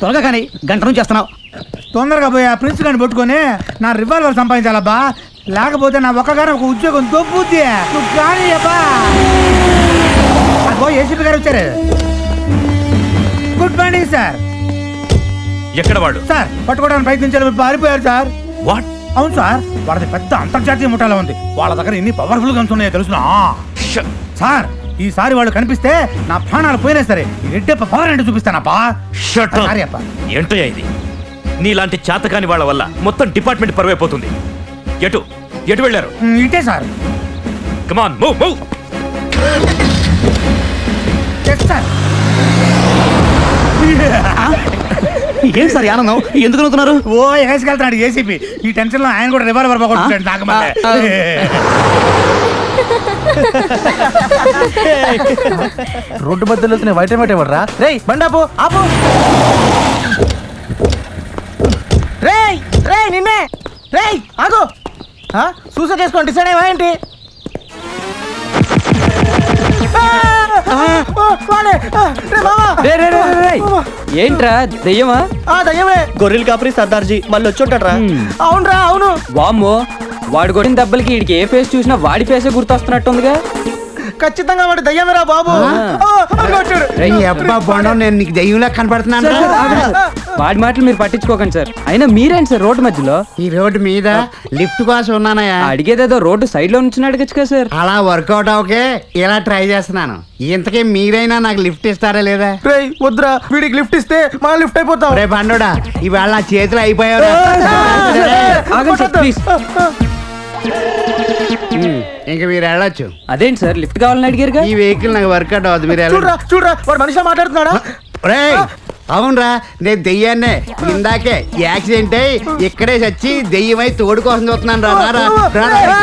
త్వరగా కానీ గంట నుంచి చేస్తున్నావు తొందరగా పోయి ఆ ప్రిన్స్ గారిని పట్టుకొని నా రివాల్వర్ సంపాదించాలబ్బా. లేకపోతే నా ఒక్కగానే ఒక ఉద్యోగం దొబ్బుద్ది. నువ్వు కానీ అబ్బా అబ్బో ఏసీపీ గారు వచ్చారు. Good morning sir. ఎక్కడ వాడు? సార్ పట్టుకోవడానికి ప్రయత్నించారు మీరు పారిపోయారు సార్. వాట్? అవును సార్. వాళ్ళది పెద్ద అంతర్జాతీయ ముఠాలో ఉంది. వాళ్ళ దగ్గర ఎన్ని పవర్ఫుల్ గన్స్ ఉన్నాయో తెలుసునా? సార్ ఈసారి వాళ్ళు కనిపిస్తే నా ప్రాణాలు పోయినా సరే రెడ్డప్ప పవర్ అంటే చూపిస్తానప్పా. ఏంటయ్యా ఇది? నీలాంటి చేతకాని వాళ్ళ వల్ల మొత్తం డిపార్ట్మెంట్ పరువైపోతుంది. ఎటు? ఎటు వెళ్ళారు? ఇటే sir. Come on move move ఏం సార్ ఆనందం? ఎందుకు నవ్వుతున్నారు? ఓ ఎగసుకెళ్తాడు ఏసీపీ. ఈ టెన్షన్లో ఆయన కూడా రివాల్వర్ పోగొట్టుకుంటాడు నాకు మళ్ళీ. రోడ్డు మధ్యలో వెళ్తున్న వైట్ వైట్ ఎవడరా? రేయ్ బండాపు ఆపు. రేయ్ రేయ్ నిన్నే. రేయ్ ఆగు. ఆ, సూసైడ్ చేసుకొని డిసైడ్ అయ్యవా ఏంటి? రే. ఏంట్రా దెయ్యమా? ఆ, దయ్యమే. గొర్రెలు కాపరి సర్దార్జీ మళ్ళీ వచ్చి ఉంటాడు అవునరా అవును. వామ్మో వాడు కొట్టిన దెబ్బలకి వీడికి ఏ ఫేస్ చూసినా వాడి ఫేసే గుర్తొస్తున్నట్టుందిగా. ఖచ్చితంగా వాడు దయ్యమేరా బాబు. రేయ్, అబ్బా బొండం నేను నీకు దెయ్యంలా కనపడుతున్నాను. వాడి మాటలు మీరు పట్టించుకోకండి సార్. అయినా మీరేంటి సార్ రోడ్డు మధ్యలో? ఈ రోడ్డు మీద లిఫ్ట్ కోసం ఉన్నానయ్యా. అడిగేదేదో రోడ్డు సైడ్లో నుంచి అడగచ్చు కదా సార్. అలా వర్కౌట్ అవకే ఇలా ట్రై చేస్తున్నాను. ఇంతకీ మీరైనా నాకు లిఫ్ట్ ఇస్తారా లేదా? రేయ్ వద్దురా. వీడికి లిఫ్ట్ ఇస్తే మనం లిఫ్ట్ అయిపోతాం. రే బండోడా ఇవాళ నా చేతులు ప్లీజ్ ఇంక మీరు వెళ్ళొచ్చు. అదేంటి సార్? లిఫ్ట్ కావాలని అడిగారుగా? ఈ వెహికల్ నాకు వర్కౌట్ అవ్వదు మీరు చూడరా వెళ్ళండి. చూడరా వాడు మనిషిలా మాట్లాడుతున్నాడా? రేయ్ అవునరా నేను దెయ్యాన్నే. ఇందాకే యాక్సిడెంట్ అయ్యి ఇక్కడే చచ్చి దెయ్యమై తోడు కోసం చూస్తున్నాను రా రారా, రారా.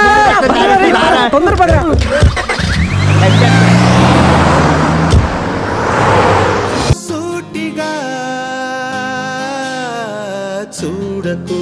రారా. తొందరపడరా. సూటిగా చూడకు.